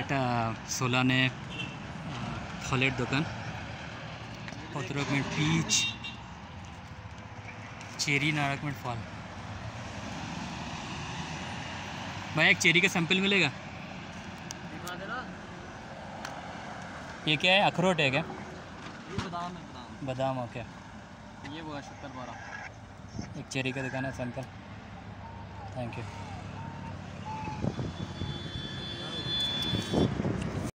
এটা সোলানে ফলের দোকান। কত রকমের পিচ চেরি নানা রকমের ফল। भाई एक चेरी का सैंपल मिलेगा दिखा दे ना ये क्या है? अखरोट है क्या? ये बादाम है बादाम बादाम ओके। ये वो है शक्कर बारह। एक चेरी का दुकान है सैंपल थैंक यू